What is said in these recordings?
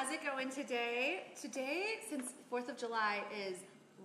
how's it going today? Today, since 4th of July is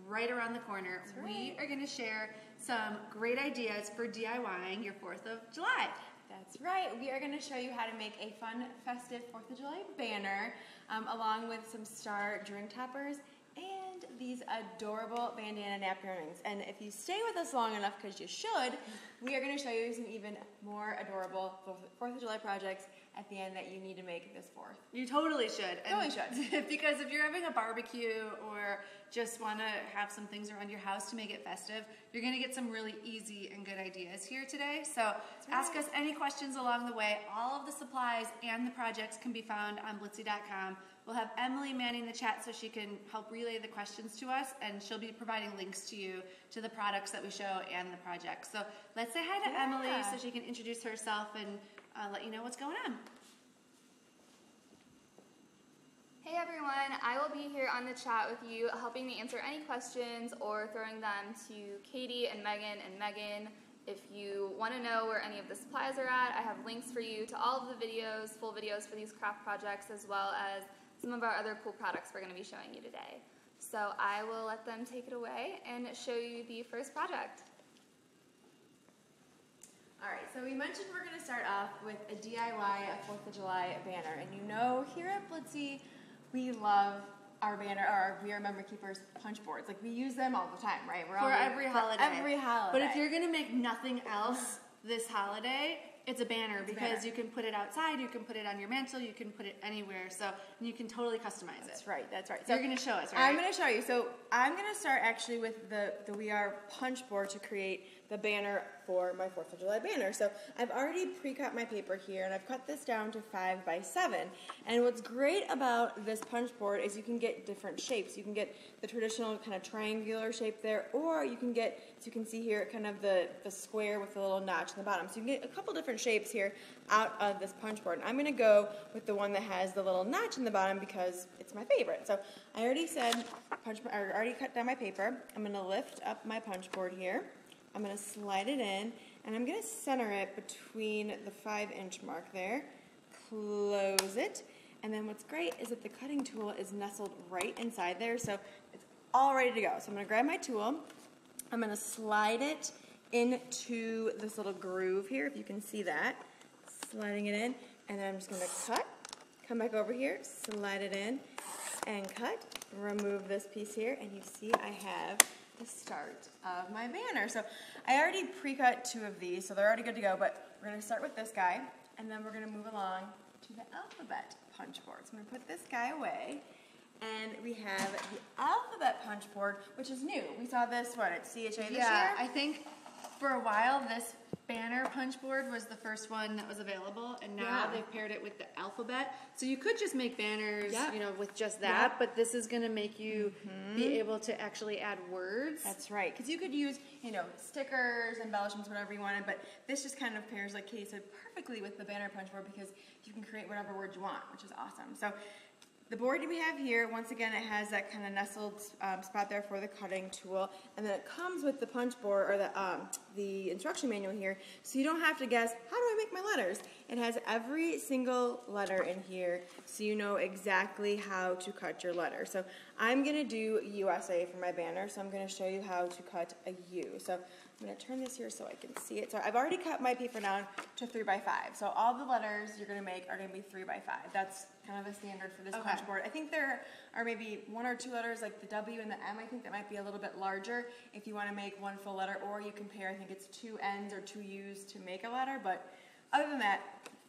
right around the corner, right. we are going to share some great ideas for DIYing your 4th of July. That's right. We are going to show you how to make a fun, festive 4th of July banner, um, along with some star drink toppers and these adorable bandana napkin rings. And if you stay with us long enough, because you should, we are going to show you some even more adorable 4th of July projects at the end that you need to make this 4th. You totally should. Totally should. because if you're having a barbecue or just want to have some things around your house to make it festive, you're going to get some really easy and good ideas here today. So right. ask us any questions along the way. All of the supplies and the projects can be found on blitsy.com. We'll have Emily manning the chat so she can help relay the questions to us, and she'll be providing links to you to the products that we show and the projects. So let's say hi to Yeah. Emily so she can introduce herself and uh, let you know what's going on. Hey everyone, I will be here on the chat with you, helping to answer any questions or throwing them to Katie and Megan and Megan. If you want to know where any of the supplies are at, I have links for you to all of the videos, full videos for these craft projects, as well as some of our other cool products we're going to be showing you today. So I will let them take it away and show you the first project. All right, so we mentioned we're going to start off with a DIY a 4th of July banner. And you know, here at Blitsy, we love our banner, or our We R Memory Keepers punch boards. Like, we use them all the time, right? We're for all- every holiday. every holiday. But if you're gonna make nothing else this holiday, it's a banner It's because banner. you can put it outside, you can put it on your mantle, you can put it anywhere. So you can totally customize That's it. right, that's right. So you're gonna show us, right? I'm going to show you. So I'm going to start actually with the, the We R punch board to create the banner for my 4th of July banner. So I've already pre-cut my paper here and I've cut this down to 5 by 7. And what's great about this punch board is you can get different shapes. You can get the traditional kind of triangular shape there or you can get, as you can see here, kind of the, the square with the little notch in the bottom. So you can get a couple different shapes here out of this punch board. I'm going to go with the one that has the little notch in the bottom because it's my favorite. So I already said, punch, I already cut down my paper. I'm going to lift up my punch board here. I'm going to slide it in, and I'm going to center it between the five inch mark there. Close it. And then what's great is that the cutting tool is nestled right inside there, so it's all ready to go. So I'm going to grab my tool. I'm going to slide it into this little groove here, if you can see that. Sliding it in, and then I'm just going to cut. Come back over here, slide it in, and cut. Remove this piece here, and you see I have the start of my banner. So I already pre-cut two of these, so they're already good to go, but we're going to start with this guy, and then we're going to move along to the alphabet punch board. So I'm going to put this guy away, and we have the alphabet punch board, which is new. We saw this, what, at CHA this yeah, year? I think for a while this banner punch board was the first one that was available, and now Yeah. they've paired it with the alphabet. So you could just make banners, Yep. you know, with just that, Yep. but this is going to make you be mm-hmm. able to actually add words. That's right, because you could use, you know, stickers, embellishments, whatever you wanted, but this just kind of pairs, like Katie said, perfectly with the banner punch board because you can create whatever words you want, which is awesome. So the board we have here, once again, it has that kind of nestled um, spot there for the cutting tool, and then it comes with the punch board or the um, the instruction manual here, so you don't have to guess how do I make my letters. It has every single letter in here, so you know exactly how to cut your letter. So I'm gonna do USA for my banner, so I'm gonna show you how to cut a U. So I'm gonna turn this here so I can see it. So I've already cut my paper down to three by five. So all the letters you're gonna make are gonna be three by five. That's kind of the standard for this Okay. punch board. I think there are maybe one or two letters like the W and the M. I think that might be a little bit larger if you want to make one full letter, or you can pair. I think it's two N's or two U's to make a letter. But other than that,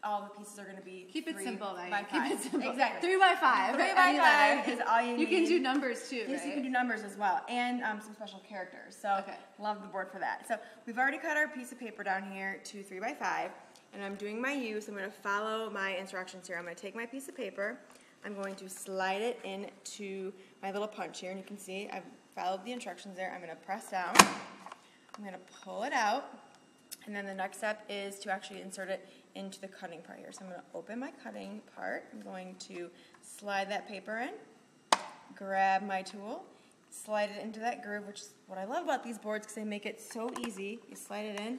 all the pieces are going to be Keep it simple, by Keep it simple. Exactly. Three by five. Three by five is all you You can do numbers too, Yes, right? you can do numbers as well, and um, some special characters. So Okay. love the board for that. So we've already cut our piece of paper down here to three by five, and I'm doing my U. So I'm going to follow my instructions here. I'm going to take my piece of paper. I'm going to slide it into my little punch here, and you can see I've followed the instructions there. I'm going to press down. I'm going to pull it out, and then the next step is to actually insert it into the cutting part here. So I'm going to open my cutting part. I'm going to slide that paper in grab my tool, slide it into that groove, which is what I love about these boards because they make it so easy. You slide it in,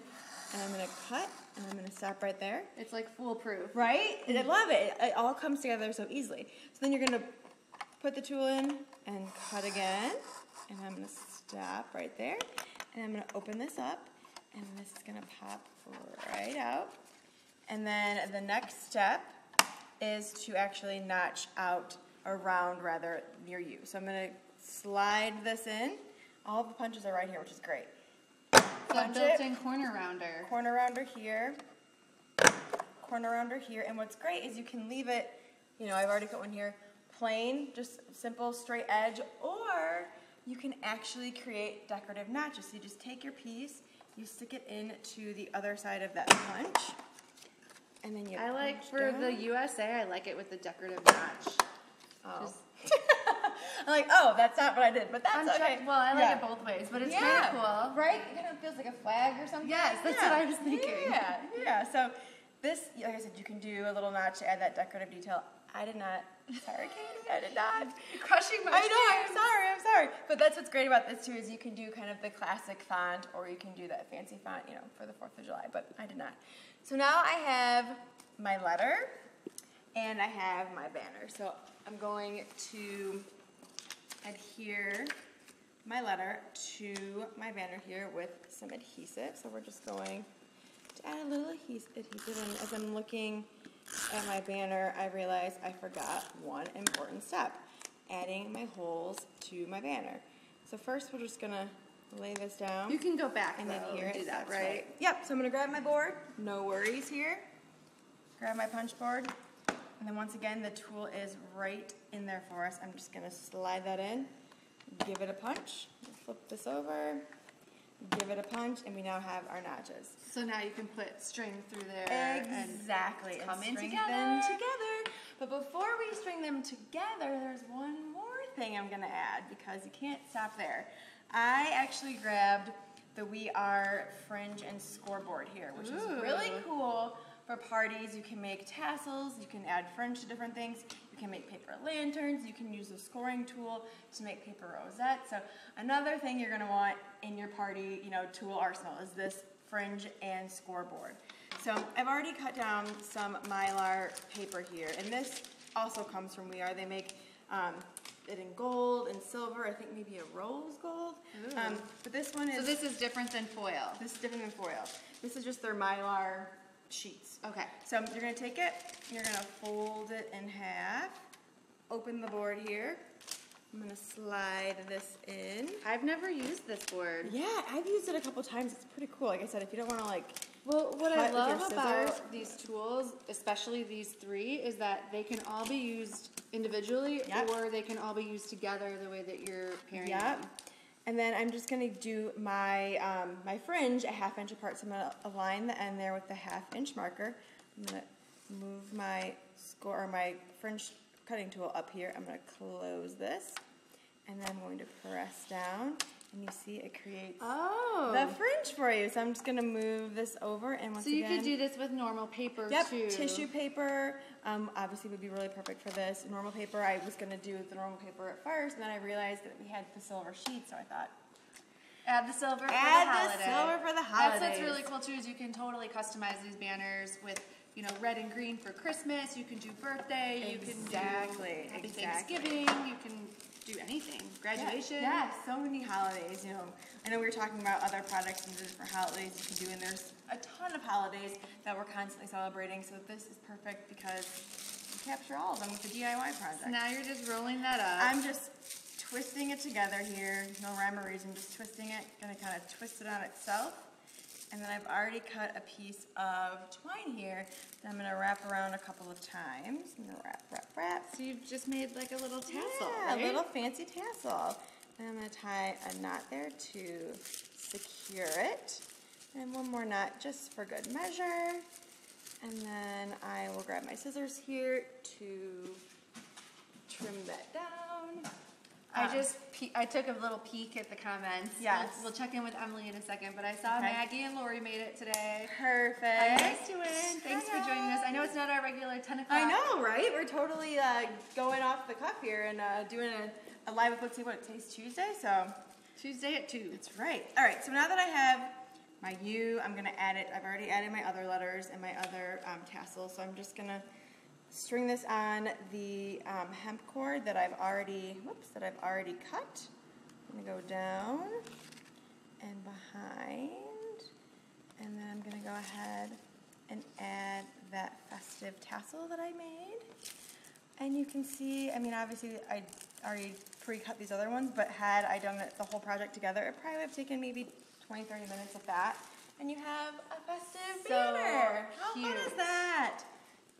and I'm gonna cut, and I'm gonna stop right there. It's like foolproof. Right? And I love it. It all comes together so easily. So then you're gonna put the tool in and cut again. And I'm gonna stop right there. And I'm gonna open this up. And this is gonna pop right out. And then the next step is to actually notch out around rather near you. So I'm gonna slide this in. All the punches are right here, which is great. So built-in corner rounder. corner rounder here, corner rounder here, and what's great is you can leave it, you know, I've already put one here, plain, just simple straight edge, or you can actually create decorative notches. So you just take your piece, you stick it into the other side of that punch, and then you I like for down. the USA. I like it with the decorative notch. Oh. Just- I'm like, oh, that's not what I did, but that's I'm okay. well, I like Yeah. it both ways, but it's yeah, kind of cool. right? It kind of feels like a flag or something. Yes, that's what I was thinking. Yeah, yeah. So this, like I said, you can do a little notch to add that decorative detail. I did not. Sorry, Katie, I did not. Crushing my I know. I'm sorry. I'm sorry. But that's what's great about this too is you can do kind of the classic font, or you can do that fancy font, you know, for the Fourth of July. But I did not. So now I have my letter, and I have my banner. So I'm going to adhere my letter to my banner here with some adhesive. So we're just going to add a little adhes- adhesive. And as I'm looking at my banner, I realized I forgot one important step, adding my holes to my banner. So first we're just gonna lay this down. You can go back and then here do that, sets right? Yep, so I'm gonna grab my board, no worries here. Grab my punch board, and then once again, the tool is right in there for us. I'm just gonna slide that in, give it a punch, flip this over, give it a punch, and we now have our notches. So now you can put string through there and Exactly. come in and string together. them together. But before we string them together, there's one more thing I'm gonna add because you can't stop there. I actually grabbed the We R fringe and scoreboard here, which is really cool for parties. You can make tassels, you can add fringe to different things, you can make paper lanterns, you can use the scoring tool to make paper rosettes. So another thing you're gonna want in your party, you know, tool arsenal is this fringe and scoreboard. So I've already cut down some mylar paper here, and this also comes from We R. They make um, it in gold and silver, I think maybe a rose gold. Um, but this one is So this is different than foil. this is different than foil. This is just their mylar sheets. Okay. So you're gonna take it, you're gonna fold it in half, open the board here. I'm gonna slide this in. I've never used this board. Yeah, I've used it a couple times. It's pretty cool. Like I said, if you don't want to like, Well, what Cut I love scissors. about these tools, especially these three, is that they can all be used individually Yep. or they can all be used together the way that you're pairing yep. them. And then I'm just gonna do my um, my fringe a half inch apart. So I'm gonna align the end there with the half inch marker. I'm gonna move my score or my fringe cutting tool up here. I'm gonna close this, and then I'm going to press down, and you see it creates Oh. the fringe for you. So I'm just gonna move this over, and once so you again, could do this with normal paper Yep, too. tissue paper um, obviously would be really perfect for this. Normal paper, I was going to do the normal paper at first, and then I realized that we had the silver sheet, so I thought, Add the silver for Add the the holiday. silver for the holiday. That's what's really cool too is you can totally customize these banners with you know red and green for Christmas. You can do birthday. You can Exactly, do happy exactly. Thanksgiving. You can do anything. Graduation. Yeah, so many holidays. You know, I know we were talking about other products and the different holidays you can do, and there's a ton of holidays that we're constantly celebrating. So this is perfect because you capture all of them with the DIY project. So now you're just rolling that up. I'm just twisting it together here. No rhyme or reason, just twisting it. Gonna kind of twist it on itself. And then I've already cut a piece of twine here that I'm gonna wrap around a couple of times. I'm gonna wrap, wrap, wrap. so you've just made like a little tassel, Yeah, right? a little fancy tassel. And I'm gonna tie a knot there to secure it. And one more knot just for good measure. And then I will grab my scissors here to trim that down. I Um, just pe- I took a little peek at the comments. Yes. We'll, we'll check in with Emily in a second, but I saw Okay. Maggie and Lori made it today. Perfect. Hi, guys doing? Thanks for joining us. I know it's not our regular 10 o'clock. I know, right? We're totally uh, going off the cuff here and uh, doing a, a live with Let's See What It Tastes Tuesday. So Tuesday at 2. That's right. All right, so now that I have my U. I'm gonna add it. I've already added my other letters and my other um, tassels, so I'm just gonna string this on the um, hemp cord that I've already, whoops, that I've already cut. I'm gonna go down and behind, and then I'm gonna go ahead and add that festive tassel that I made. And you can see, I mean, obviously I already pre-cut these other ones, but had I done the whole project together, it probably would have taken maybe 20, 30 minutes of that. And you have a festive So banner. How cute. fun is that?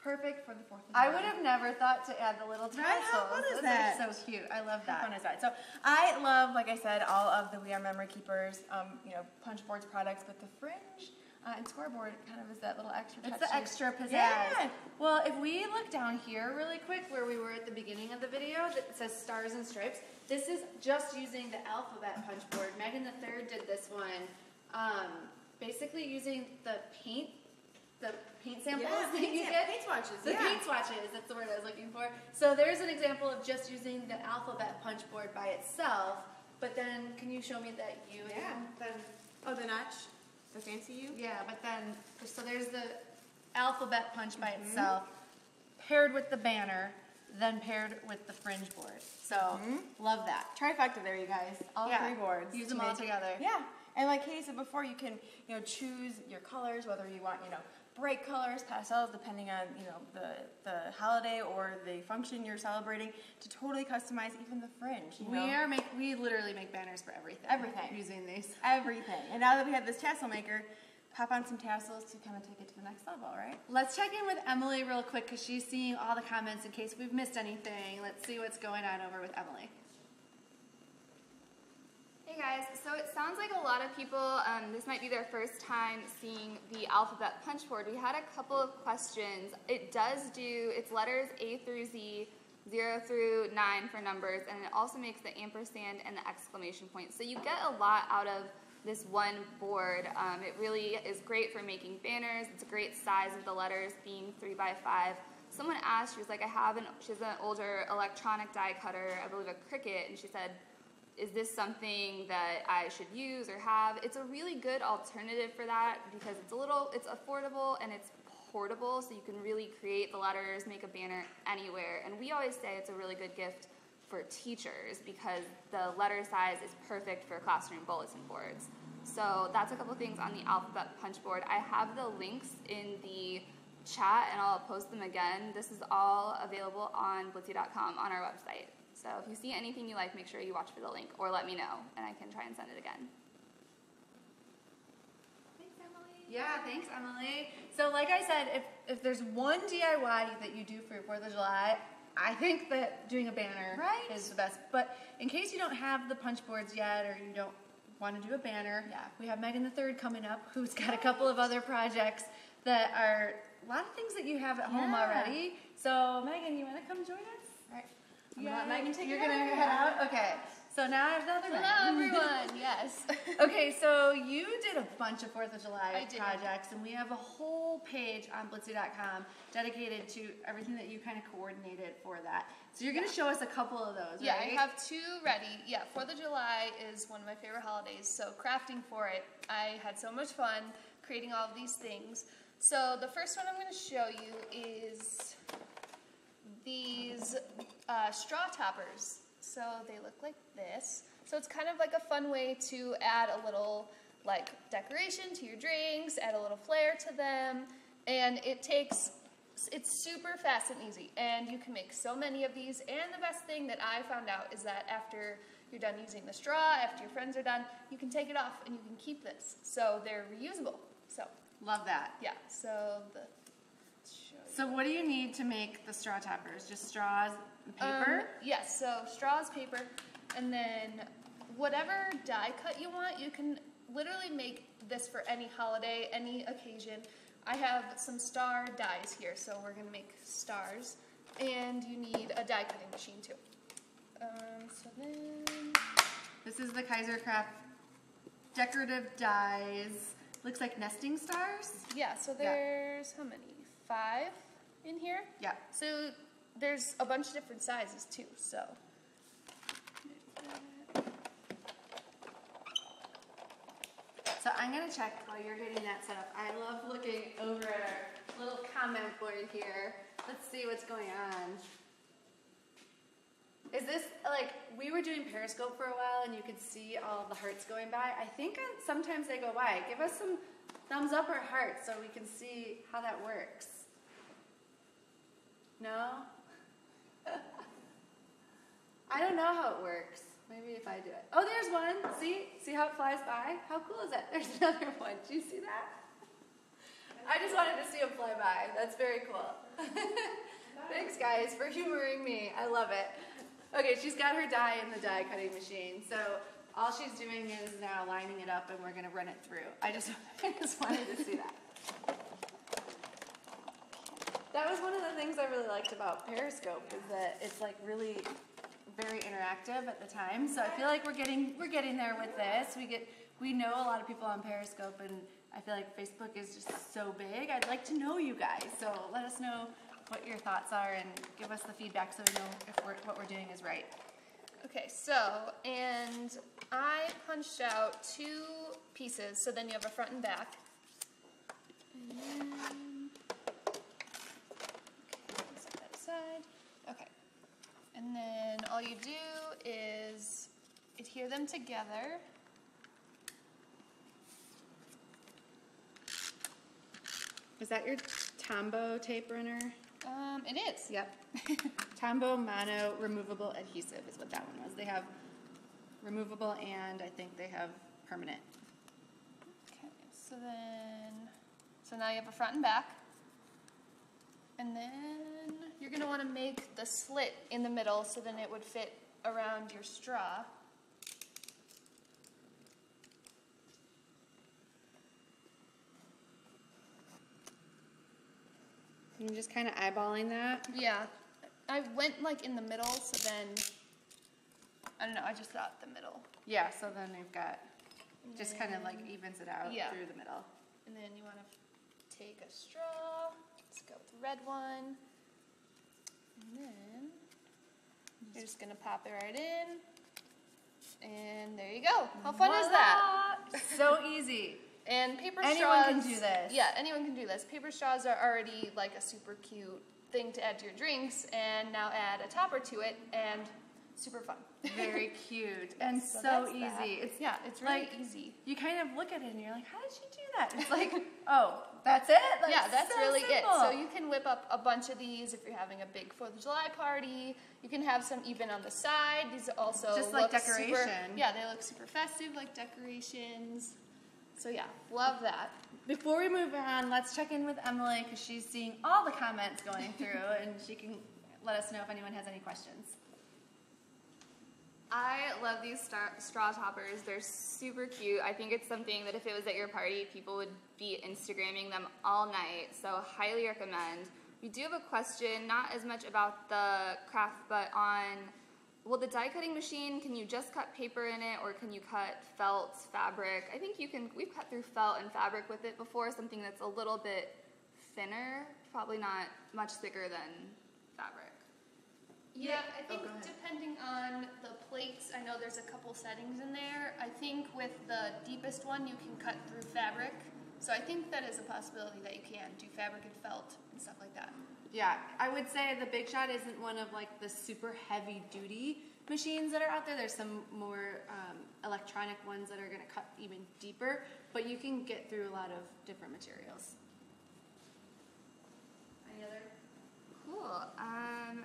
Perfect for the 4th of I would have never thought to add the little tassels. Right? How fun is that? so cute. I love How that. fun is that? So I love, like I said, all of the We R Memory Keepers, um, you know, punch boards products, but the fringe uh, and scoreboard kind of is that little extra Touch It's the extra pizzazz. Yeah. Well, if we look down here really quick where we were at the beginning of the video that says stars and stripes, this is just using the alphabet punch board. Megan the third did this one. Um, basically using the paint, the paint samples Yeah, that paint you get. paint swatches, The yeah. paint swatches, that's the word I was looking for. So there's an example of just using the alphabet punch board by itself, but then can you show me that you? Yeah. Then Oh, the notch? The fancy you. yeah, but then, so there's the alphabet punch by Mm-hmm. itself, paired with the banner, then paired with the fringe board. So, love that. Trifecta there, you guys. All Yeah. three boards. Use them all together. Yeah. And like Katie said before, you can, you know, choose your colors, whether you want, you know, bright colors, pastels, depending on, you know, the, the holiday or the function you're celebrating, to totally customize even the fringe. We know? are make we literally make banners for everything. Everything. using these. everything. And now that we have this tassel maker, pop on some tassels to kind of take it to the next level, right? Let's check in with Emily real quick because she's seeing all the comments in case we've missed anything. Let's see what's going on over with Emily. Hey guys, so it sounds like a lot of people, um, this might be their first time seeing the alphabet punch board. We had a couple of questions. It does do, it's letters A through Z, 0 through 9 for numbers, and it also makes the ampersand and the exclamation point. So you get a lot out of this one board. Um, it really is great for making banners. It's a great size of the letters being 3 by 5 Someone asked, she was like, I have an, she has an older electronic die cutter, I believe a Cricut, and she said, is this something that I should use or have? It's a really good alternative for that because it's a little, it's affordable and it's portable, so you can really create the letters, make a banner anywhere. And we always say it's a really good gift for teachers because the letter size is perfect for classroom bulletin boards. So that's a couple things on the alphabet punch board. I have the links in the chat and I'll post them again. This is all available on blitsy.com on our website. So if you see anything you like, make sure you watch for the link or let me know and I can try and send it again. Thanks, Emily. Yeah, thanks, Emily. So, like I said, if, if there's one DIY that you do for your 4th of July, I think that doing a banner Right. is the best. But in case you don't have the punch boards yet or you don't want to do a banner, Yeah. we have Megan the Third coming up who's got a couple of other projects that are a lot of things that you have at home Yeah. already. So, Megan, you want to come join us? All right. Gonna let Megan take You're to head out? Okay. So now I have the other Hello, Megan. everyone. Yes. Okay, so you did a bunch of Fourth of July projects, and we have a whole page on Blitsy.com dedicated to everything that you kind of coordinated for that. So you're going to show us a couple of those, Yeah, right? I have two ready. Yeah, Fourth of July is one of my favorite holidays, so crafting for it, I had so much fun creating all of these things. So the first one I'm going to show you is these uh, straw toppers. So they look like this. So it's kind of like a fun way to add a little like decoration to your drinks, add a little flair to them, and it takes it's super fast and easy, and you can make so many of these. And the best thing that I found out is that after you're done using the straw, after your friends are done, you can take it off and you can keep this. So they're reusable. So Love that. yeah. So the let's show you. So what do you need to make the straw toppers? Just straws and paper? Um, yes, so straws, paper, and then whatever die cut you want, you can literally make this for any holiday, any occasion. I have some star dies here, so we're gonna make stars, and you need a die cutting machine too. Um, so then, this is the Kaisercraft decorative dies. Looks like nesting stars. yeah, so Yeah. there's how many? Five in here. Yeah. So there's a bunch of different sizes too. So So I'm gonna check while you're getting that set up. I love looking over at our little comment board here. Let's see what's going on. Is this like we were doing Periscope for a while and you could see all the hearts going by? I think uh, sometimes they go by. Give us some thumbs up or hearts so we can see how that works. No? I don't know how it works. Maybe if I do it. Oh, there's one. See? See how it flies by? How cool is that? There's another one. Do you see that? I just wanted to see him fly by. That's very cool. Thanks, guys, for humoring me. I love it. Okay, she's got her die in the die cutting machine. So all she's doing is now lining it up, and we're gonna run it through. I just, I just wanted to see that. That was one of the things I really liked about Periscope is that it's like really very interactive at the time. So I feel like we're getting we're getting there with this. We get we know a lot of people on Periscope, and I feel like Facebook is just so big. I'd like to know you guys. So let us know what your thoughts are and give us the feedback so we know if we're, what we're doing is right. Okay, so, and I punched out two pieces, so then you have a front and back. And then, okay, set that aside. Okay, and then all you do is adhere them together. Is that your Tombow tape runner? Um, it is. Yep. Tombow Mono Removable Adhesive is what that one was. They have removable and I think they have permanent. Okay, so then, so now you have a front and back. And then you're gonna wanna make the slit in the middle so then it would fit around your straw. I'm just kind of eyeballing that. Yeah, I went like in the middle, so then, I don't know, I just thought the middle. Yeah, so then we've got, just kind of like evens it out Yeah. through the middle. And then you wanna take a straw, let's go with the red one. And then, you're just gonna pop it right in. And there you go. How fun is that? so easy. And paper Anyone straws. Anyone can do this. Yeah, anyone can do this. Paper straws are already like a super cute thing to add to your drinks, and now add a topper to it, and super fun. Very cute and so, that's easy. that. It's yeah, it's really like easy. you kind of look at it and you're like, how did she do that? It's like, oh, that's it. Like, yeah, that's so really simple. it. So you can whip up a bunch of these if you're having a big Fourth of July party. You can have some even on the side. These also Just like look super- decoration. yeah, they look super festive, like decorations. So yeah, love that. Before we move on, let's check in with Emily because she's seeing all the comments going through and she can let us know if anyone has any questions. I love these straw toppers. They're super cute. I think it's something that if it was at your party, people would be Instagramming them all night. So, highly recommend. We do have a question, not as much about the craft, but on well, the die cutting machine, can you just cut paper in it or can you cut felt, fabric? I think you can. We've cut through felt and fabric with it before, something that's a little bit thinner, probably not much thicker than fabric. Yeah, I oh, think go ahead. depending on the plates, I know there's a couple settings in there. I think with the deepest one, you can cut through fabric. So I think that is a possibility that you can do fabric and felt and stuff like that. Yeah, I would say the Big Shot isn't one of like the super heavy duty machines that are out there. There's some more um, electronic ones that are going to cut even deeper, but you can get through a lot of different materials. Any other? Cool. Um,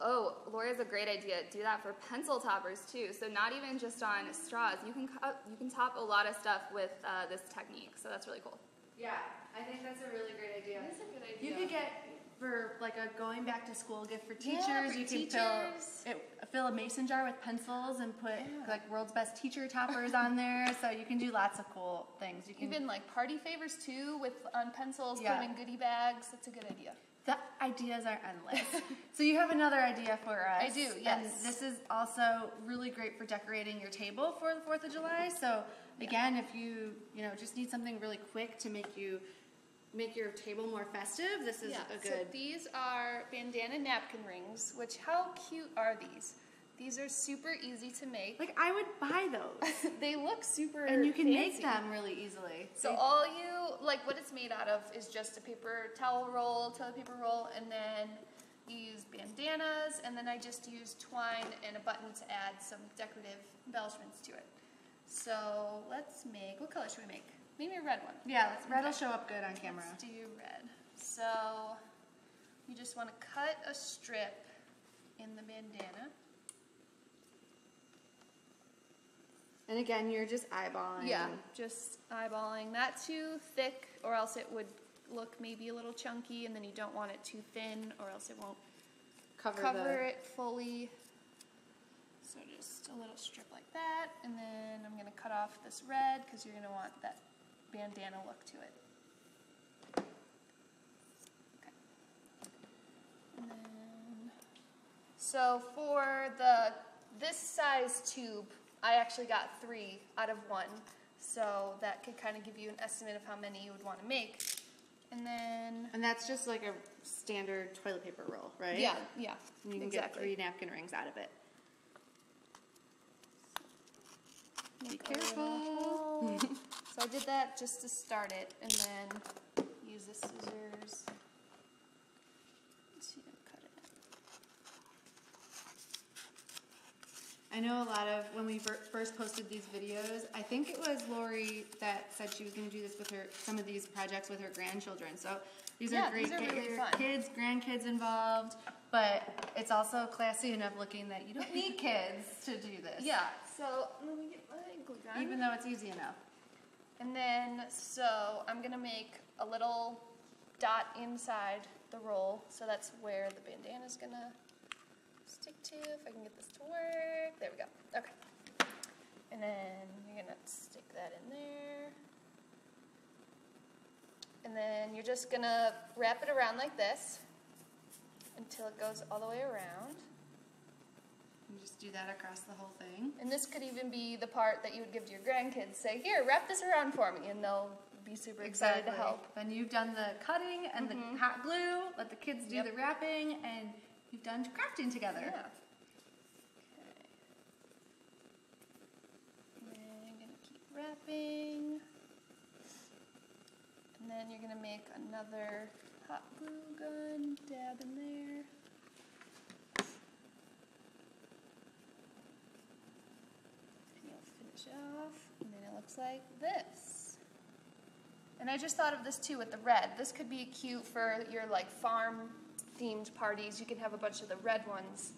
oh, Lori has a great idea. Do that for pencil toppers too. So not even just on straws. You can cut, you can top a lot of stuff with uh, this technique. So that's really cool. Yeah, I think that's a really great idea. That's a good idea. You could get for like a going back to school gift for Yeah, teachers. for you can fill it, fill a mason jar with pencils and put like world's best teacher toppers on there. So you can do lots of cool things. You can Even like party favors too, with on pencils, Yeah. put them in goodie bags. That's a good idea. The ideas are endless. so you have another idea for us. I do, And yes. this is also really great for decorating your table for the Fourth of July. So again, if you you know just need something really quick to make you make your table more festive, this is a good. So these are bandana napkin rings. Which how cute are these? These are super easy to make. Like I would buy those, they look super and you can make them really easily. So all you like what it's made out of is just a paper towel roll, toilet paper roll, and then you use bandanas, and then I just use twine and a button to add some decorative embellishments to it. So let's make what color should we make? Maybe a red one. yeah, let's, red will show up good on camera. Let's do red. So you just want to cut a strip in the bandana. And again, you're just eyeballing. Yeah, just eyeballing. Not too thick, or else it would look maybe a little chunky, and then you don't want it too thin, or else it won't cover, cover the. it fully. So just a little strip like that, and then I'm gonna cut off this red because you're gonna want that bandana look to it. Okay. And then, so for the this size tube, I actually got three out of one, so that could kind of give you an estimate of how many you would want to make. And then And that's just like a standard toilet paper roll, right? yeah, yeah, And you can exactly. get three napkin rings out of it. Be careful. so I did that just to start it, and then use the scissors to cut it. I know a lot of when we first posted these videos, I think it was Lori that said she was going to do this with her some of these projects with her grandchildren. So these Yeah, are great. these are really fun. kids, grandkids involved, but it's also classy enough looking that you don't need kids to do this. Yeah. So let me get my glue gun. Even though it's easy enough. And then, so I'm gonna make a little dot inside the roll, so that's where the bandana is gonna stick to. If I can get this to work, there we go. Okay. And then you're gonna stick that in there. And then you're just gonna wrap it around like this until it goes all the way around. You just do that across the whole thing. And this could even be the part that you would give to your grandkids. Say, here, wrap this around for me, and they'll be super excited to help. Mm-hmm. Then you've done the cutting and the hot glue. Let the kids do Yep. the wrapping, and you've done crafting together. Yeah. Okay. And then you're gonna keep wrapping. And then you're gonna make another hot glue gun, dab in there. And off, and then it looks like this. And I just thought of this too with the red. This could be cute for your like farm themed parties. You can have a bunch of the red ones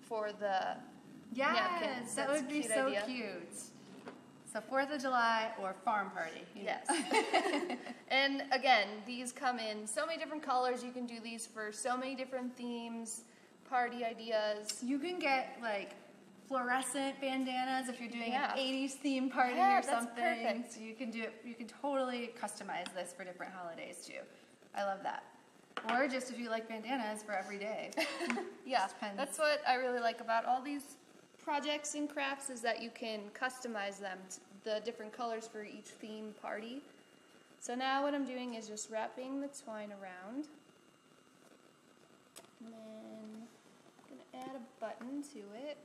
for the Yes, napkins. that That's would be so idea. cute. So Fourth of July or farm party. Yes. and again, these come in so many different colors. You can do these for so many different themes, party ideas. You can get like fluorescent bandanas if you're doing Yeah. an 80s theme party Yeah, or something. So you can do it. You can totally customize this for different holidays too. I love that. Or just if you like bandanas for every day. Yeah, that's what I really like about all these projects and crafts is that you can customize them to the different colors for each theme party. So now what I'm doing is just wrapping the twine around. And then I'm gonna add a button to it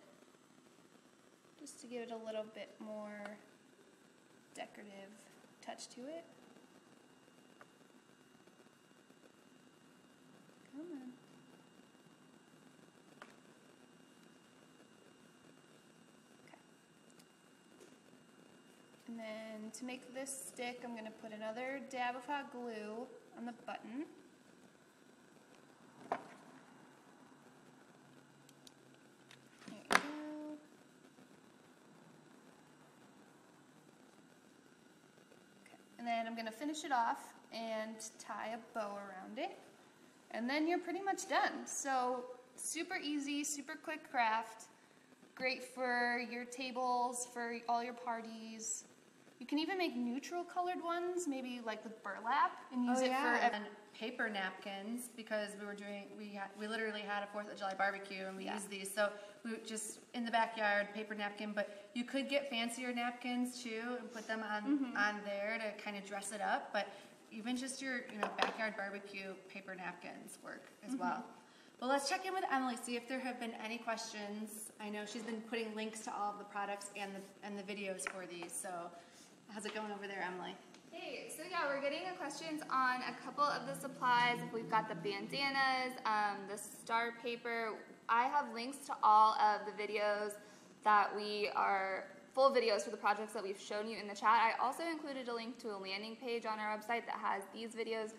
just to give it a little bit more decorative touch to it. Come on. Okay. And then to make this stick, I'm going to put another dab of hot glue on the button. There you go. Okay. And then I'm going to finish it off and tie a bow around it. And then you're pretty much done. So, super easy, super quick craft. Great for your tables, for all your parties. You can even make neutral colored ones, maybe like with burlap, and use oh, it yeah. for. Paper napkins because we were doing we had, we literally had a Fourth of July barbecue and we Yeah. used these. So we just in the backyard paper napkin, but you could get fancier napkins too and put them on Mm-hmm. on there to kind of dress it up. But even just your you know backyard barbecue paper napkins work as Mm-hmm. well. Well, let's check in with Emily, see if there have been any questions. I know she's been putting links to all of the products and the and the videos for these. So, how's it going over there, Emily? Hey, so yeah, we're getting questions on a couple of the supplies. We've got the bandanas, um, the star paper. I have links to all of the videos that we are full videos for the projects that we've shown you in the chat. I also included a link to a landing page on our website that has these videos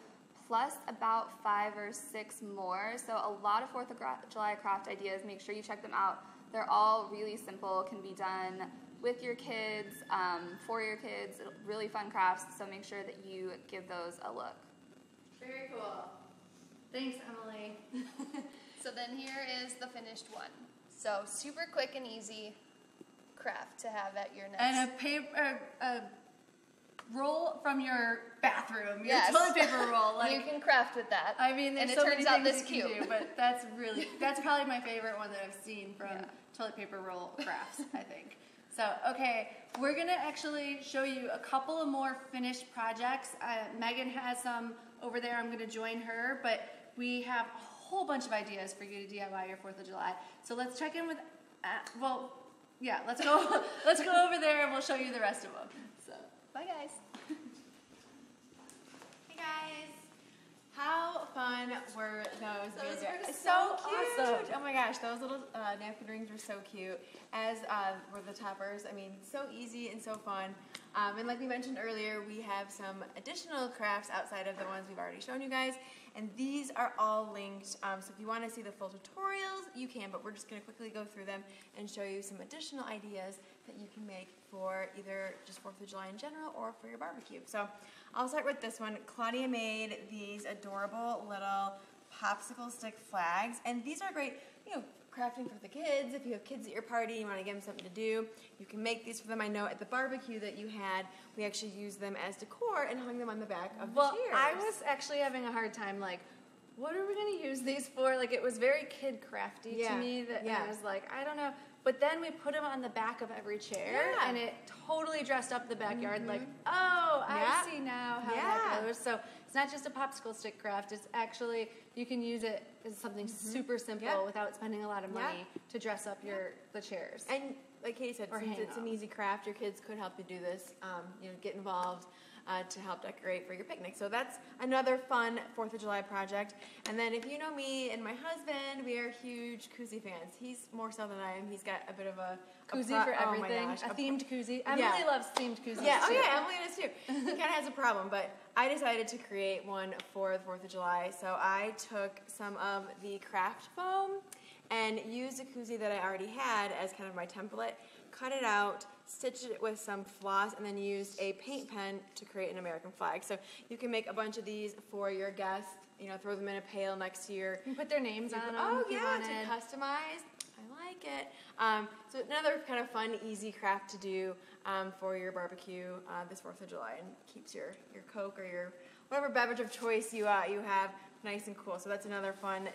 plus about five or six more. So a lot of 4th of July craft ideas. Make sure you check them out. They're all really simple, can be done with your kids, um, for your kids, really fun crafts. So make sure that you give those a look. Very cool. Thanks, Emily. So then here is the finished one. So super quick and easy craft to have at your next. and a paper, a roll from your bathroom, your Yes. toilet paper roll. Like, you can craft with that. I mean, there's and it so turns many out things this cute. do, but that's really that's probably my favorite one that I've seen from Yeah. toilet paper roll crafts. I think. So okay, we're gonna actually show you a couple of more finished projects. Uh, Megan has some over there. I'm gonna join her, but we have a whole bunch of ideas for you to DIY your Fourth of July. So let's check in with. Uh, well, yeah, let's go. let's go over there and we'll show you the rest of them. So. Bye guys. Hey guys. How fun were those? Those were so, so cute. awesome. Oh my gosh, those little uh, napkin rings were so cute. As uh, were the toppers. I mean, so easy and so fun. Um, and like we mentioned earlier, we have some additional crafts outside of the ones we've already shown you guys. And these are all linked. Um, so if you want to see the full tutorials, you can. But we're just going to quickly go through them and show you some additional ideas that you can make for either just 4th of July in general or for your barbecue. So I'll start with this one. Claudia made these adorable little popsicle stick flags, and these are great, you know, crafting for the kids. If you have kids at your party, you want to give them something to do, you can make these for them. I know at the barbecue that you had, we actually used them as decor and hung them on the back of Well, the chairs. I was actually having a hard time, like, what are we going to use these for? Like, it was very kid crafty Yeah, to me that yeah. I was like, I don't know. But then we put them on the back of every chair, Yeah. Mm-hmm. and it totally dressed up the backyard. Like, oh. I see now how that goes. So it's not just a popsicle stick craft. It's actually you can use it as something super simple Mm-hmm. Yep. without spending a lot of Yep. money to dress up your the chairs. And like Katie said, Or since it's an easy craft, your kids could help you do this. Um, you know, get involved uh, to help decorate for your picnic. So that's another fun Fourth of July project. And then if you know me and my husband, we are huge koozie fans. He's more so than I am. He's got a bit of a a koozie for oh my everything, gosh, a themed koozie. Emily Yeah. loves themed koozies. yeah, oh yeah, Emily does too. He kind of has a problem, but I decided to create one for the Fourth of July. So I took some of the craft foam and used a koozie that I already had as kind of my template. Cut it out, stitched it with some floss, and then used a paint pen to create an American flag. So you can make a bunch of these for your guests. You know, throw them in a pail next your You can put their names on them. Oh yeah, to customize. I like it. Um, so another kind of fun, easy craft to do um, for your barbecue uh, this Fourth of July, and keeps your your Coke or your whatever beverage of choice you uh, you have nice and cool. So that's another fun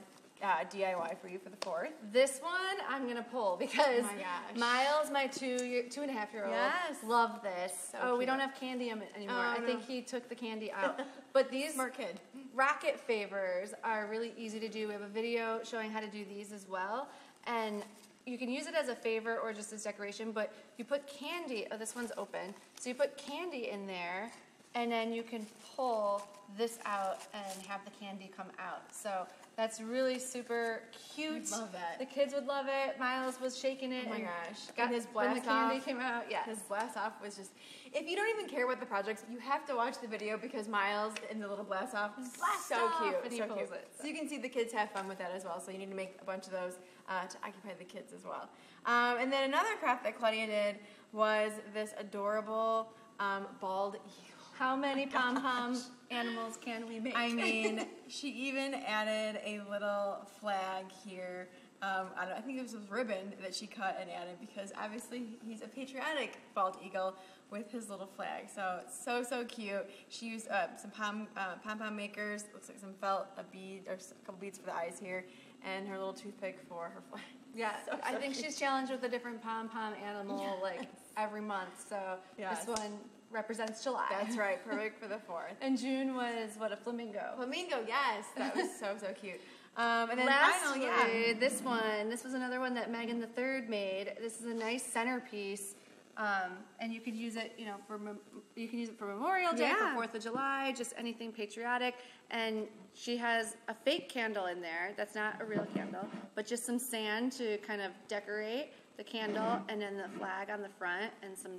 uh, DIY for you for the Fourth. This one I'm gonna pull because Oh my. Miles, my two year, two and a half year old, Yes. love this. So oh, we don't have candy anymore. Oh, I no. think he took the candy out. but these Smart kid. rocket favors are really easy to do. We have a video showing how to do these as well, and you can use it as a favor or just as decoration. But you put candy. Oh, this one's open. So you put candy in there, and then you can pull this out and have the candy come out. So that's really super cute. Love that. The kids would love it. Miles was shaking it. Oh my and gosh. Got, And his when the blast candy off. came out, yes. His blast off was just. If you don't even care about the projects, you have to watch the video because Miles in the little blast off is Blast so off, cute. and he so pulls cute. it, So you can see the kids have fun with that as well. So you need to make a bunch of those uh, to occupy the kids as well. Um, and then another craft that Claudia did was this adorable um, bald eagle. How many pom pom animals can we make? I mean, she even added a little flag here. Um, I, don't, I think it was a ribbon that she cut and added because obviously he's a patriotic bald eagle with his little flag. So it's so so cute. She used uh, some pom uh, pom pom makers. Looks like some felt, a bead or a couple beads for the eyes here, and her little toothpick for her flag. Yeah, So, I think cute. she's challenged with a different pom pom animal like every month. So Yes. this one represents July. That's right, perfect for the fourth. And June was what a flamingo. Flamingo, yes, that was so so cute. Um, and then Lastly, final, yeah. this one, this was another one that Megan the Third made. This is a nice centerpiece, um, and you could use it, you know, for mem- you can use it for Memorial Day, Yeah. for Fourth of July, just anything patriotic. And she has a fake candle in there. That's not a real candle, but just some sand to kind of decorate the candle, and then the flag on the front, and some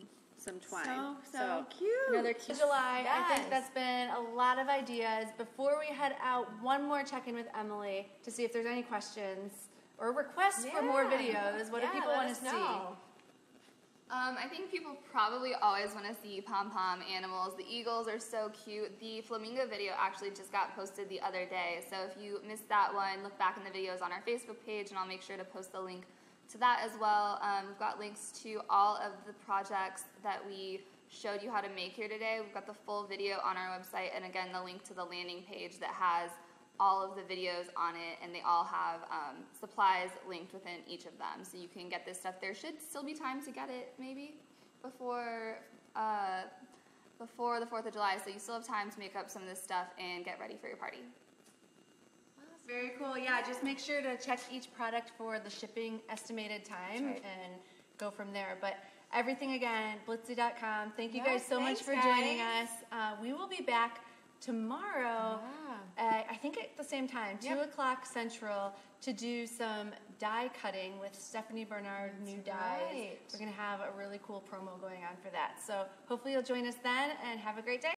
some twine. So, so cute. Another cute July. I think that's been a lot of ideas. Before we head out, one more check in with Emily to see if there's any questions or requests for more videos. What Yeah, do people want to see? Um, I think people probably always want to see pom pom animals. The eagles are so cute. The flamingo video actually just got posted the other day. So if you missed that one, look back in the videos on our Facebook page, and I'll make sure to post the link to that as well. Um, we've got links to all of the projects that we showed you how to make here today. We've got the full video on our website, and again, the link to the landing page that has all of the videos on it, and they all have um, supplies linked within each of them. So you can get this stuff. There should still be time to get it, maybe before uh, before the Fourth of July. So you still have time to make up some of this stuff and get ready for your party. Very cool. Yeah, just make sure to check each product for the shipping estimated time right. and go from there. But everything again, blitsy.com. Thank you Yes, guys so much for joining us. Uh, we will be back tomorrow, uh, I think at the same time, 2 Yep. o'clock Central, to do some die cutting with Stephanie Barnard, New Dies. right. We're going to have a really cool promo going on for that. So hopefully you'll join us then and have a great day.